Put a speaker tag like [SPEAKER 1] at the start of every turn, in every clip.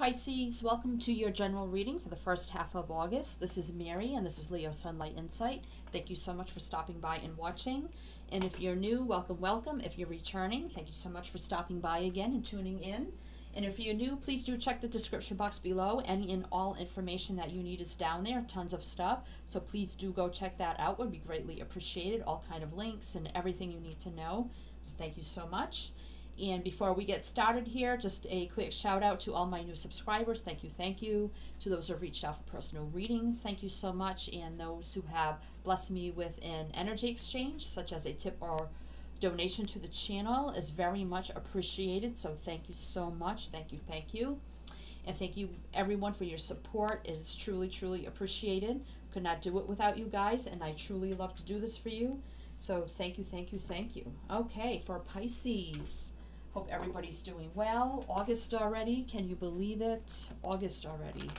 [SPEAKER 1] Pisces, welcome to your general reading for the first half of August. This is Mary and this is Leo Sunlight Insight. Thank you so much for stopping by and watching. And if you're new, welcome, welcome. If you're returning, thank you so much for stopping by again and tuning in. And if you're new, please do check the description box below. Any and all information that you need is down there, tons of stuff. So please do go check that out. Would be greatly appreciated. All kind of links and everything you need to know. So thank you so much. And before we get started here, just a quick shout out to all my new subscribers. Thank you, thank you. To those who have reached out for personal readings, thank you so much. And those who have blessed me with an energy exchange, such as a tip or donation to the channel, is very much appreciated. So thank you so much. Thank you, thank you. And thank you everyone for your support. It is truly, truly appreciated. Could not do it without you guys, and I truly love to do this for you. So thank you, thank you, thank you. Okay, for Pisces. Hope everybody's doing well. August already. Can you believe it? August already.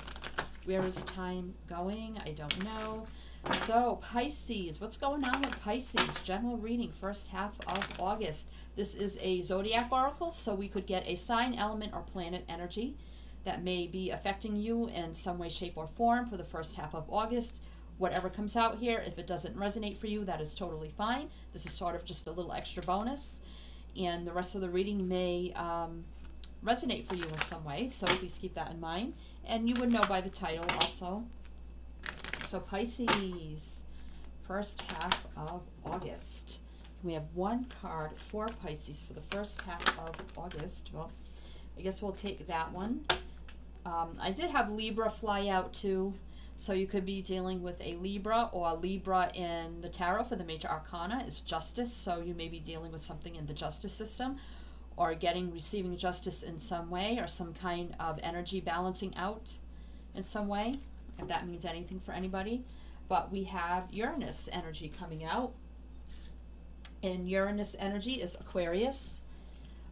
[SPEAKER 1] Where is time going? I don't know. So, Pisces. What's going on with Pisces? General reading, first half of August. This is a zodiac oracle, so we could get a sign, element, or planet energy that may be affecting you in some way, shape, or form for the first half of August. Whatever comes out here, if it doesn't resonate for you, that is totally fine. This is sort of just a little extra bonus and the rest of the reading may um, resonate for you in some way, so please keep that in mind. And you would know by the title also. So Pisces, first half of August. We have one card for Pisces for the first half of August. Well, I guess we'll take that one. Um, I did have Libra fly out too. So you could be dealing with a Libra or a Libra in the tarot for the major arcana is justice. So you may be dealing with something in the justice system or getting receiving justice in some way or some kind of energy balancing out in some way, if that means anything for anybody. But we have Uranus energy coming out. And Uranus energy is Aquarius,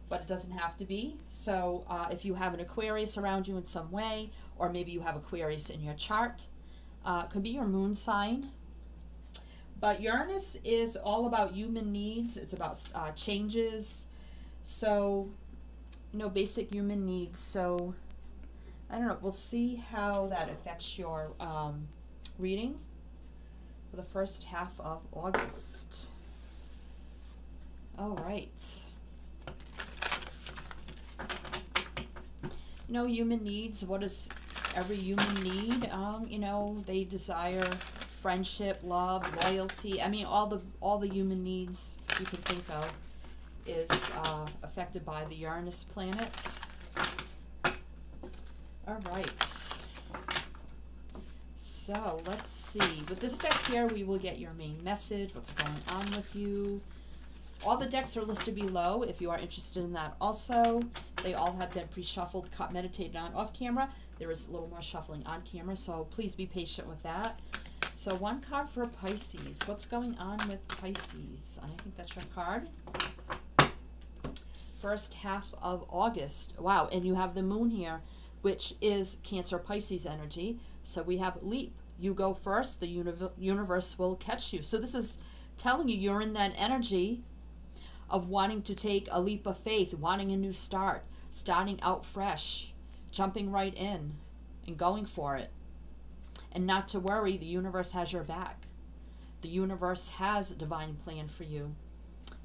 [SPEAKER 1] but it doesn't have to be. So uh, if you have an Aquarius around you in some way, or maybe you have Aquarius in your chart, uh, could be your moon sign. But Uranus is all about human needs. It's about uh, changes. So, you know, basic human needs. So, I don't know. We'll see how that affects your um, reading for the first half of August. All right. You know, human needs. What is every human need. Um, you know, they desire friendship, love, loyalty. I mean, all the all the human needs you can think of is uh, affected by the Uranus planet. All right. So let's see. With this deck here, we will get your main message, what's going on with you. All the decks are listed below if you are interested in that also. They all have been pre-shuffled, cut, meditated on off camera. There is a little more shuffling on camera, so please be patient with that. So one card for Pisces. What's going on with Pisces? I think that's your card. First half of August. Wow, and you have the moon here, which is Cancer Pisces energy. So we have leap. You go first, the universe will catch you. So this is telling you you're in that energy of wanting to take a leap of faith, wanting a new start, starting out fresh jumping right in and going for it. And not to worry, the universe has your back. The universe has a divine plan for you.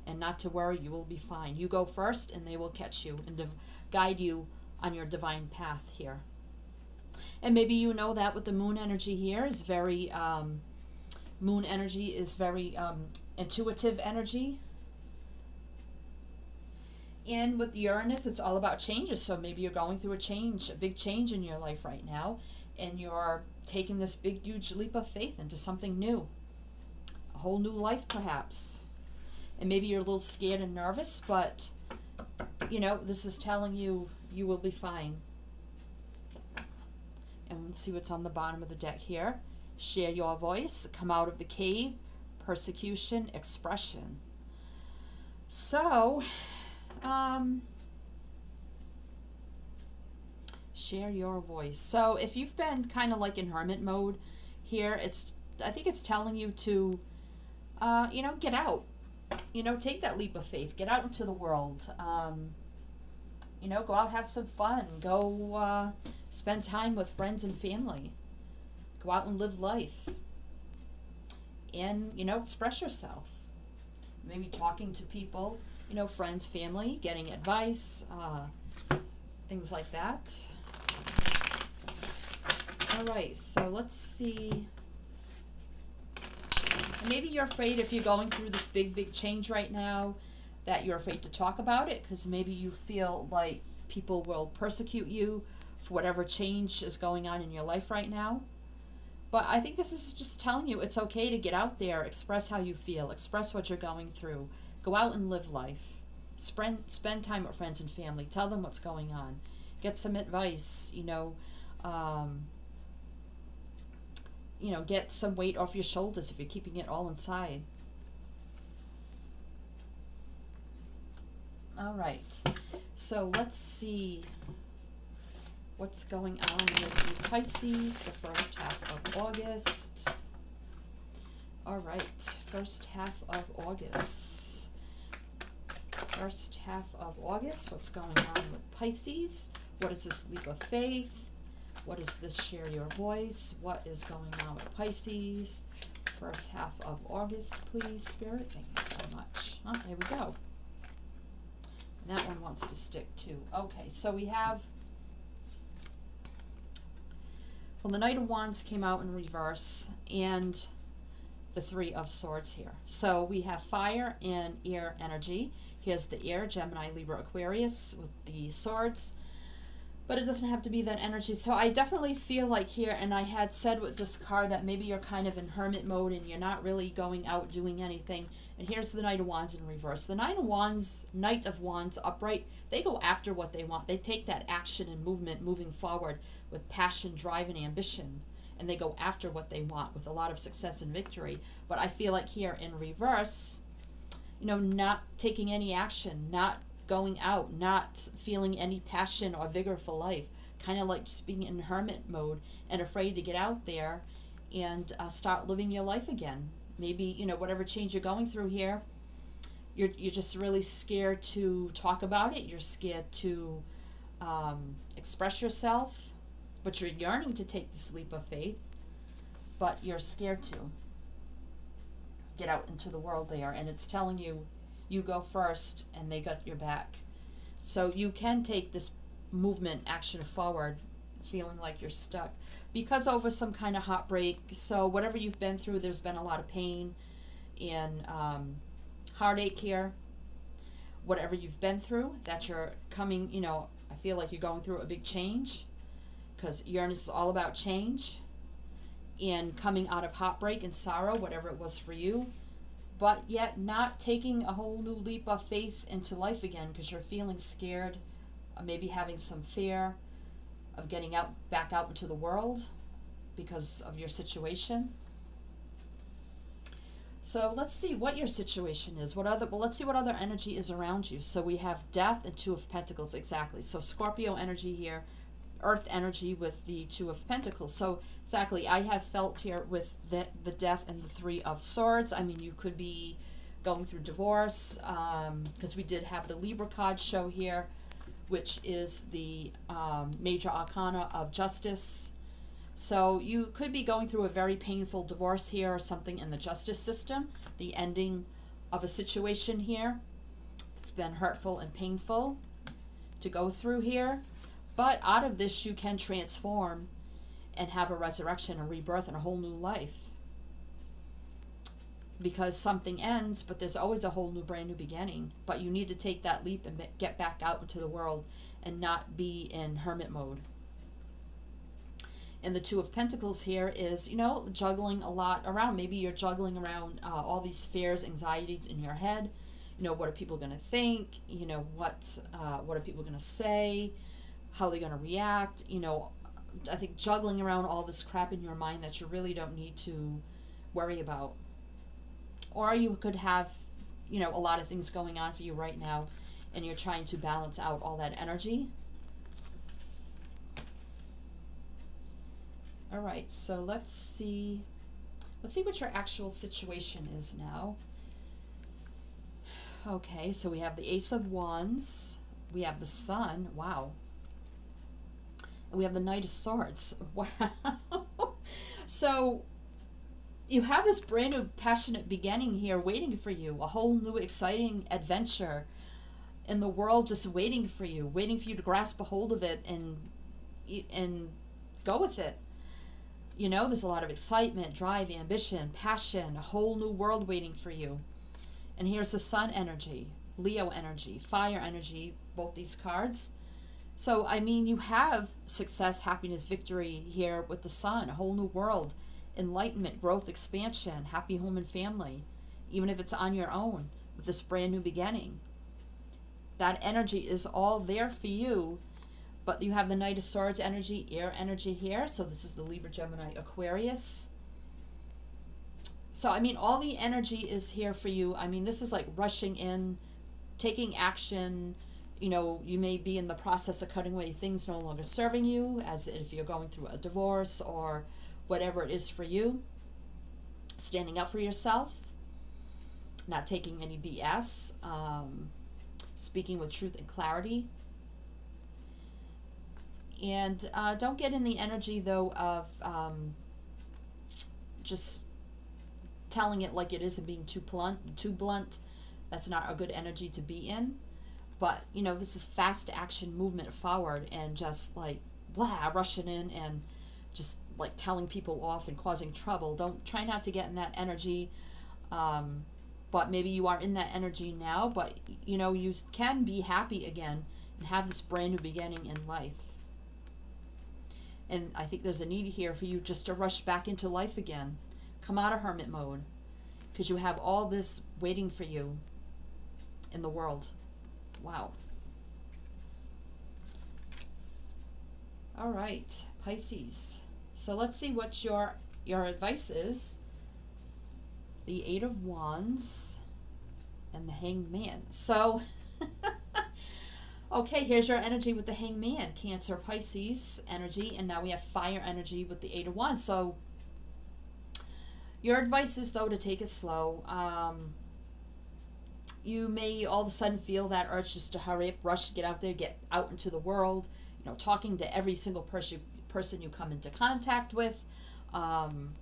[SPEAKER 1] And not to worry, you will be fine. You go first, and they will catch you and guide you on your divine path here. And maybe you know that with the moon energy here is very, um, moon energy is very um, intuitive energy. And with Uranus, it's all about changes. So maybe you're going through a change, a big change in your life right now, and you're taking this big, huge leap of faith into something new, a whole new life, perhaps. And maybe you're a little scared and nervous, but you know, this is telling you you will be fine. And let's see what's on the bottom of the deck here. Share your voice, come out of the cave, persecution, expression. So, um, share your voice. So if you've been kind of like in hermit mode here, it's I think it's telling you to, uh, you know, get out. You know, take that leap of faith. Get out into the world. Um, you know, go out, have some fun. Go, uh, Spend time with friends and family. Go out and live life. And, you know, express yourself. Maybe talking to people, you know, friends, family, getting advice, uh, things like that. All right, so let's see. Maybe you're afraid if you're going through this big, big change right now that you're afraid to talk about it because maybe you feel like people will persecute you for whatever change is going on in your life right now. But I think this is just telling you it's okay to get out there, express how you feel, express what you're going through, go out and live life. Spend spend time with friends and family. Tell them what's going on. Get some advice. You know, um, you know, get some weight off your shoulders if you're keeping it all inside. All right, so let's see what's going on with you Pisces the first half of August. All right, first half of August. First half of August, what's going on with Pisces? What is this leap of faith? What is this share your voice? What is going on with Pisces? First half of August, please, Spirit. Thank you so much. Oh, there we go. And that one wants to stick too. Okay, so we have well, the Knight of Wands came out in reverse, and the Three of Swords here. So we have fire and air energy. Here's the air, Gemini, Libra, Aquarius, with the swords but it doesn't have to be that energy. So I definitely feel like here, and I had said with this card that maybe you're kind of in hermit mode and you're not really going out doing anything. And here's the Knight of Wands in reverse. The Knight of Wands, Knight of Wands upright, they go after what they want. They take that action and movement moving forward with passion, drive, and ambition. And they go after what they want with a lot of success and victory. But I feel like here in reverse, you know, not taking any action, not going out, not feeling any passion or vigor for life, kind of like just being in hermit mode and afraid to get out there and uh, start living your life again. Maybe, you know, whatever change you're going through here, you're, you're just really scared to talk about it. You're scared to um, express yourself, but you're yearning to take this leap of faith, but you're scared to get out into the world there. And it's telling you you go first and they got your back. So you can take this movement action forward feeling like you're stuck because over some kind of heartbreak. So whatever you've been through, there's been a lot of pain and um, heartache here. Whatever you've been through, that you're coming, you know, I feel like you're going through a big change because Uranus is all about change and coming out of heartbreak and sorrow, whatever it was for you but yet not taking a whole new leap of faith into life again because you're feeling scared, maybe having some fear of getting out back out into the world because of your situation. So let's see what your situation is. What other well let's see what other energy is around you. So we have death and two of pentacles exactly. So Scorpio energy here earth energy with the two of pentacles. So exactly i have felt here with the, the death and the three of swords. I mean you could be going through divorce because um, we did have the libra card show here which is the um, major arcana of justice. So you could be going through a very painful divorce here or something in the justice system. The ending of a situation here it's been hurtful and painful to go through here but out of this, you can transform and have a resurrection, a rebirth, and a whole new life. Because something ends, but there's always a whole new, brand new beginning. But you need to take that leap and get back out into the world and not be in hermit mode. And the Two of Pentacles here is, you know, juggling a lot around. Maybe you're juggling around uh, all these fears, anxieties in your head. You know, what are people going to think? You know, what uh, what are people going to say? How are they're going to react, you know, I think juggling around all this crap in your mind that you really don't need to worry about. Or you could have, you know, a lot of things going on for you right now and you're trying to balance out all that energy. All right, so let's see. Let's see what your actual situation is now. Okay, so we have the Ace of Wands. We have the Sun. Wow, we have the Knight of Swords. Wow. so you have this brand new passionate beginning here waiting for you, a whole new exciting adventure in the world just waiting for you, waiting for you to grasp a hold of it and and go with it. You know, there's a lot of excitement, drive, ambition, passion, a whole new world waiting for you. And here's the sun energy, Leo energy, fire energy, both these cards. So, I mean, you have success, happiness, victory here with the sun, a whole new world, enlightenment, growth, expansion, happy home and family, even if it's on your own with this brand new beginning. That energy is all there for you but you have the Knight of Swords energy, air energy here. So this is the Libra, Gemini, Aquarius. So, I mean, all the energy is here for you. I mean, this is like rushing in, taking action. You know, you may be in the process of cutting away things no longer serving you, as if you're going through a divorce or whatever it is for you. Standing up for yourself, not taking any BS, um, speaking with truth and clarity and uh, don't get in the energy, though, of um, just telling it like it is and being too blunt. Too blunt. That's not a good energy to be in. But, you know, this is fast action movement forward and just like, blah, rushing in and just like telling people off and causing trouble. Don't try not to get in that energy. Um, but maybe you are in that energy now, but you know, you can be happy again and have this brand new beginning in life. And I think there's a need here for you just to rush back into life again. Come out of hermit mode because you have all this waiting for you in the world. Wow. All right, Pisces. So let's see what your your advice is. The Eight of Wands and the Hanged Man. So Okay, here's your energy with the hangman, Cancer, Pisces energy, and now we have fire energy with the Eight of Wands. So your advice is, though, to take it slow. Um, you may all of a sudden feel that urge just to hurry up, rush, get out there, get out into the world, you know, talking to every single person, person you come into contact with. Um,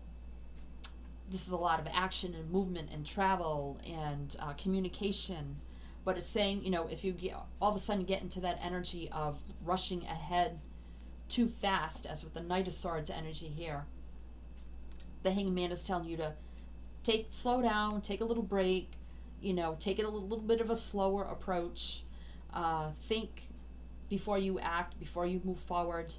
[SPEAKER 1] this is a lot of action and movement and travel and uh, communication but it's saying you know if you get all of a sudden get into that energy of rushing ahead too fast as with the knight of swords energy here the hangman is telling you to take slow down take a little break you know take it a little, bit of a slower approach uh, think before you act before you move forward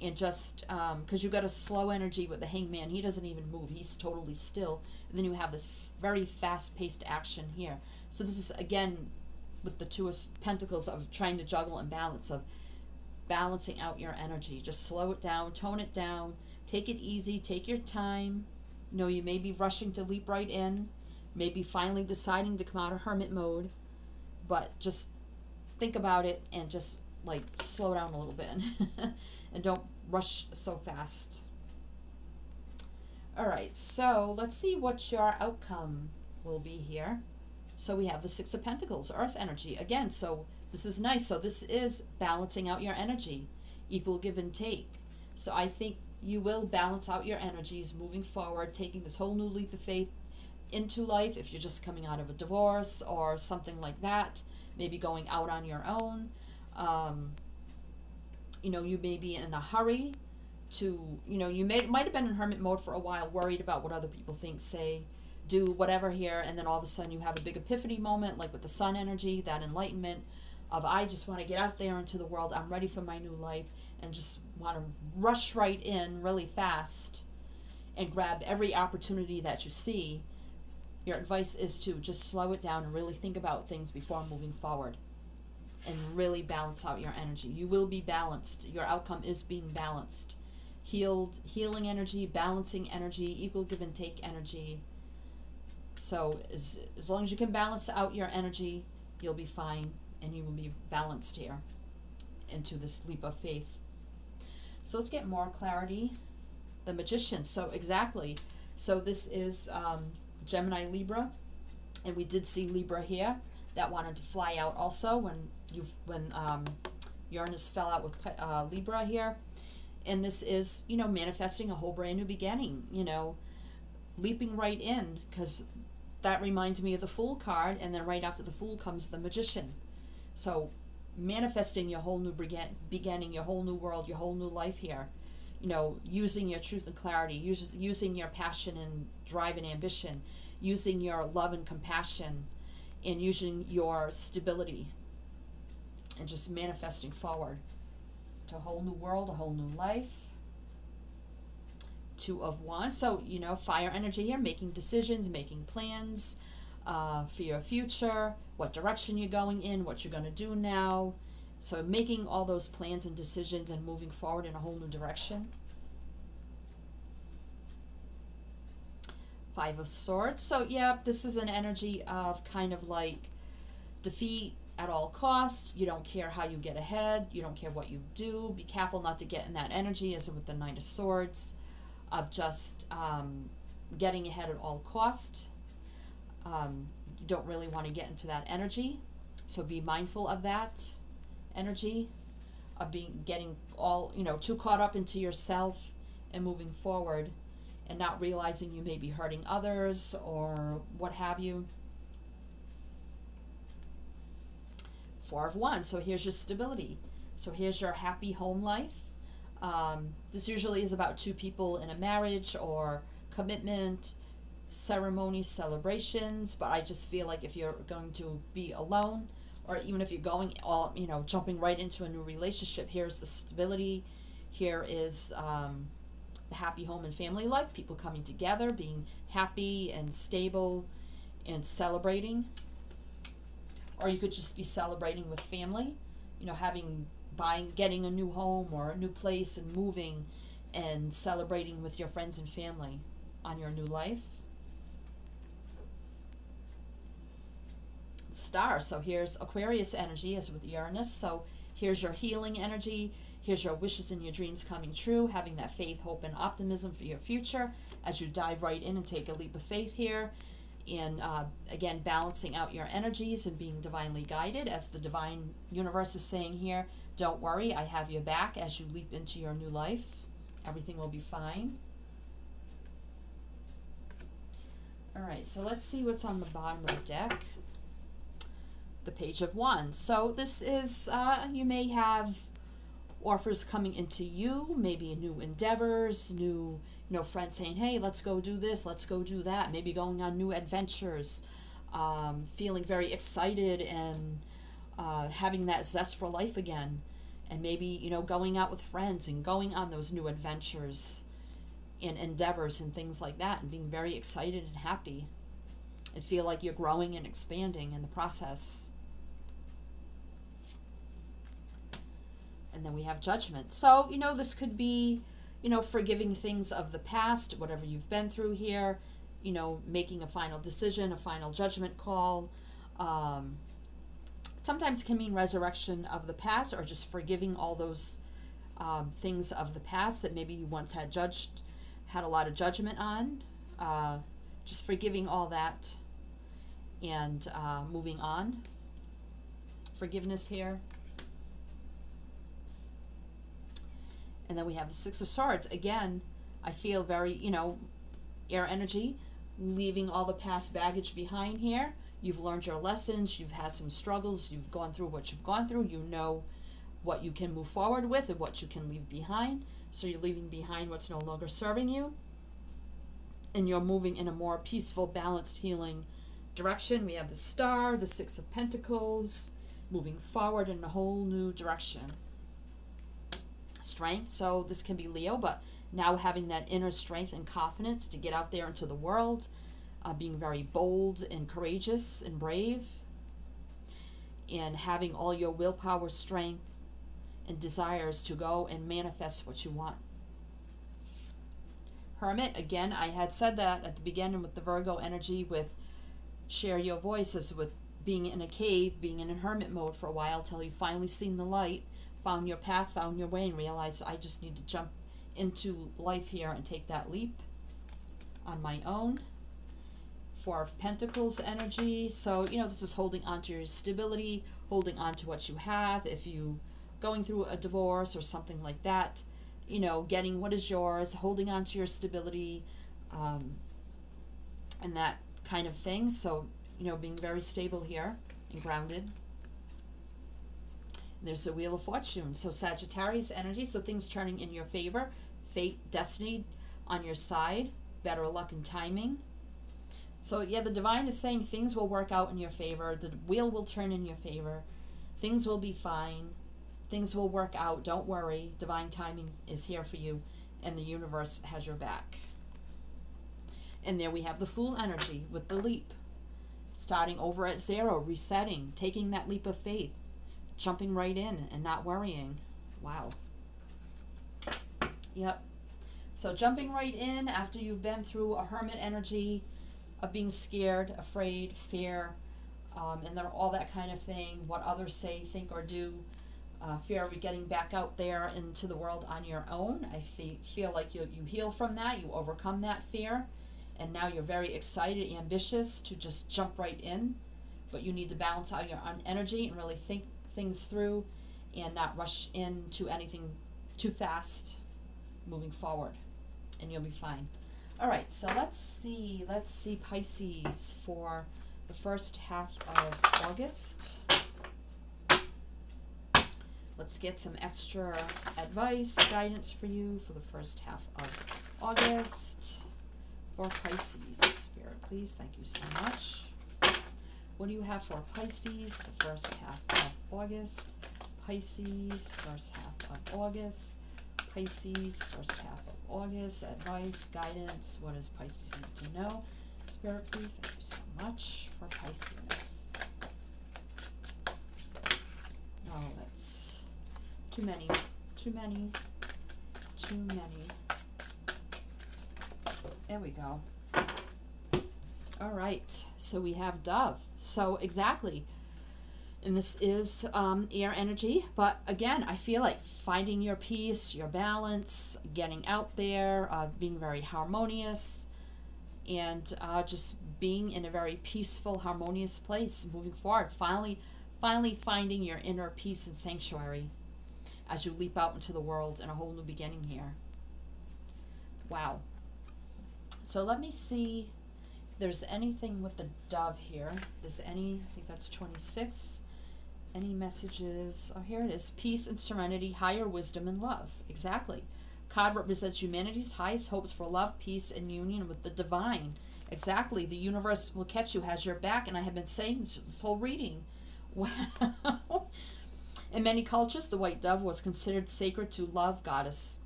[SPEAKER 1] and just because um, you've got a slow energy with the hangman he doesn't even move he's totally still and then you have this very fast-paced action here so this is again with the two of pentacles of trying to juggle and balance of balancing out your energy. Just slow it down, tone it down, take it easy, take your time. You know, you may be rushing to leap right in, maybe finally deciding to come out of hermit mode, but just think about it and just like slow down a little bit and don't rush so fast. All right, so let's see what your outcome will be here. So we have the Six of Pentacles, Earth energy. Again, so this is nice. So this is balancing out your energy, equal give and take. So I think you will balance out your energies moving forward, taking this whole new leap of faith into life if you're just coming out of a divorce or something like that, maybe going out on your own. Um, you know, you may be in a hurry to, you know, you may might have been in hermit mode for a while, worried about what other people think, say, do whatever here, and then all of a sudden you have a big epiphany moment, like with the sun energy, that enlightenment of I just want to get out there into the world. I'm ready for my new life, and just want to rush right in really fast and grab every opportunity that you see. Your advice is to just slow it down and really think about things before moving forward and really balance out your energy. You will be balanced. Your outcome is being balanced. Healed, healing energy, balancing energy, equal give and take energy so as, as long as you can balance out your energy, you'll be fine and you will be balanced here into this leap of faith. So let's get more clarity. The magician. So exactly. So this is um, Gemini Libra, and we did see Libra here that wanted to fly out also when you when um, Uranus fell out with uh, Libra here. And this is, you know, manifesting a whole brand new beginning, you know, leaping right in because that reminds me of the Fool card. And then right after the Fool comes the Magician. So manifesting your whole new beginning, your whole new world, your whole new life here. You know, using your truth and clarity, use, using your passion and drive and ambition, using your love and compassion, and using your stability and just manifesting forward to a whole new world, a whole new life. Two of Wands. So, you know, fire energy here, making decisions, making plans uh, for your future, what direction you're going in, what you're going to do now. So, making all those plans and decisions and moving forward in a whole new direction. Five of Swords. So, yeah, this is an energy of kind of like defeat, at all costs. You don't care how you get ahead. You don't care what you do. Be careful not to get in that energy, as with the Knight of Swords, of just um, getting ahead at all cost. Um, you don't really want to get into that energy, so be mindful of that energy, of being getting all you know too caught up into yourself and moving forward, and not realizing you may be hurting others or what have you. Four of Wands So here's your stability. So here's your happy home life. Um, this usually is about two people in a marriage or commitment, ceremony celebrations. But I just feel like if you're going to be alone, or even if you're going all, you know, jumping right into a new relationship, here's the stability. Here is um, the happy home and family life, people coming together, being happy and stable and celebrating or you could just be celebrating with family, you know, having buying getting a new home or a new place and moving and celebrating with your friends and family on your new life. Star. So here's Aquarius energy as with Uranus. So here's your healing energy. Here's your wishes and your dreams coming true, having that faith, hope, and optimism for your future as you dive right in and take a leap of faith here in uh, again balancing out your energies and being divinely guided as the divine universe is saying here don't worry i have your back as you leap into your new life everything will be fine all right so let's see what's on the bottom of the deck the page of wands so this is uh, you may have offers coming into you maybe new endeavors new you know, friends saying, hey, let's go do this, let's go do that, maybe going on new adventures, um, feeling very excited and uh, having that zest for life again. And maybe, you know, going out with friends and going on those new adventures and endeavors and things like that and being very excited and happy and feel like you're growing and expanding in the process. Then we have judgment. So, you know, this could be you know, forgiving things of the past, whatever you've been through here, you know, making a final decision, a final judgment call. Um, sometimes can mean resurrection of the past or just forgiving all those um, things of the past that maybe you once had judged, had a lot of judgment on. Uh, just forgiving all that and uh, moving on. Forgiveness here. And then we have the Six of Swords. Again, I feel very, you know, air energy, leaving all the past baggage behind here. You've learned your lessons, you've had some struggles, you've gone through what you've gone through, you know what you can move forward with and what you can leave behind. So you're leaving behind what's no longer serving you. And you're moving in a more peaceful, balanced, healing direction. We have the Star, the Six of Pentacles, moving forward in a whole new direction strength. So this can be Leo, but now having that inner strength and confidence to get out there into the world, uh, being very bold and courageous and brave, and having all your willpower, strength, and desires to go and manifest what you want. Hermit, again, I had said that at the beginning with the Virgo energy with share your voices with being in a cave, being in a hermit mode for a while till you finally seen the light found your path, found your way, and realized I just need to jump into life here and take that leap on my own. Four of Pentacles energy. So, you know, this is holding on to your stability, holding on to what you have. If you going through a divorce or something like that, you know, getting what is yours, holding on to your stability, um, and that kind of thing. So, you know, being very stable here and grounded. There's the Wheel of Fortune. So Sagittarius energy, so things turning in your favor, fate, destiny on your side, better luck and timing. So yeah, the divine is saying things will work out in your favor. The wheel will turn in your favor. Things will be fine. Things will work out. Don't worry. Divine timing is here for you, and the universe has your back. And there we have the Fool energy with the leap. Starting over at zero, resetting, taking that leap of faith, jumping right in and not worrying. Wow. Yep. So jumping right in after you've been through a hermit energy of being scared, afraid, fear, um, and all that kind of thing, what others say, think, or do, uh, fear of getting back out there into the world on your own. I fe- feel like you, you heal from that, you overcome that fear, and now you're very excited, ambitious to just jump right in. But you need to balance out your energy and really think things through and not rush into anything too fast moving forward, and you'll be fine. All right, so let's see. Let's see Pisces for the first half of August. Let's get some extra advice, guidance for you for the first half of August for Pisces. Spirit, please. Thank you so much. What do you have for Pisces the first half of August? Pisces, first half of August. Pisces, first half of August. Advice, guidance. What does Pisces need to know? Spirit, please. Thank you so much for Pisces. Oh, that's too many. Too many. Too many. There we go. All right. So we have Dove. So exactly and this is um, air energy but again i feel like finding your peace your balance getting out there uh, being very harmonious and uh, just being in a very peaceful harmonious place moving forward finally finally finding your inner peace and sanctuary as you leap out into the world in a whole new beginning here wow so let me see there's anything with the dove here. There's any, I think that's 26. Any messages? Oh, here it is. Peace and serenity, higher wisdom and love. Exactly. Cod represents humanity's highest hopes for love, peace, and union with the divine. Exactly. The universe will catch you, has your back, and I have been saying this, this whole reading. Wow. In many cultures, the white dove was considered sacred to love goddess.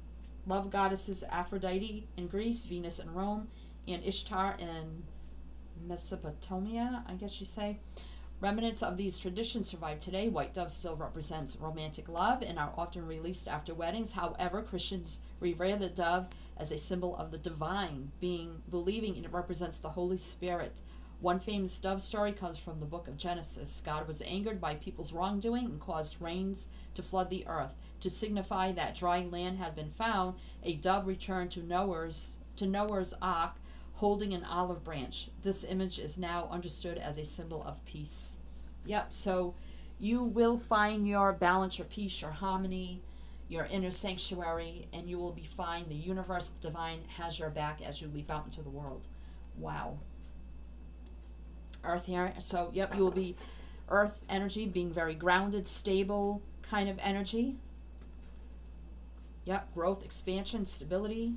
[SPEAKER 1] Love goddesses Aphrodite in Greece, Venus in Rome, and Ishtar in Mesopotamia, I guess you say. Remnants of these traditions survive today. White dove still represents romantic love and are often released after weddings. However, Christians revere the dove as a symbol of the divine, being believing it represents the Holy Spirit. One famous dove story comes from the book of Genesis. God was angered by people's wrongdoing and caused rains to flood the earth. To signify that dry land had been found, a dove returned to Noah's to Noah's ark holding an olive branch. This image is now understood as a symbol of peace. Yep, so you will find your balance, your peace, your harmony, your inner sanctuary, and you will be fine. The universe, the divine, has your back as you leap out into the world. Wow. Earth here. So, yep, you will be earth energy, being very grounded, stable kind of energy. Yep, growth, expansion, stability.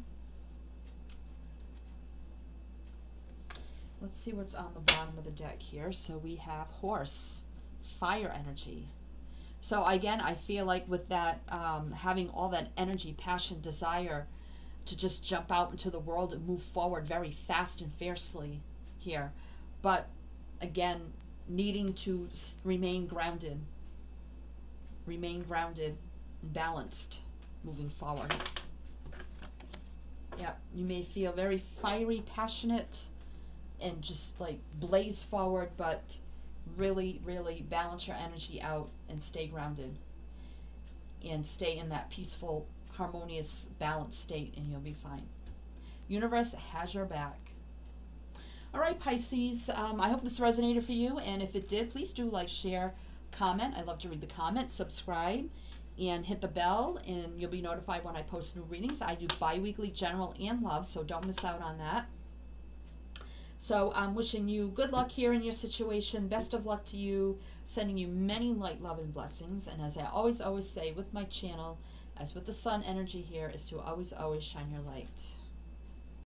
[SPEAKER 1] Let's see what's on the bottom of the deck here. So we have horse, fire energy. So again, I feel like with that, um, having all that energy, passion, desire to just jump out into the world and move forward very fast and fiercely here. But again, needing to remain grounded, remain grounded balanced moving forward. Yeah, you may feel very fiery, passionate, and just like blaze forward, but really, really balance your energy out and stay grounded and stay in that peaceful, harmonious, balanced state, and you'll be fine. Universe has your back. All right, Pisces, um, I hope this resonated for you, and if it did, please do like, share, comment. I love to read the comments, subscribe, and hit the bell, and you'll be notified when I post new readings. I do bi weekly general and love, so don't miss out on that. So I'm wishing you good luck here in your situation. Best of luck to you. Sending you many light, love, and blessings. And as I always, always say with my channel, as with the sun energy here, is to always, always shine your light.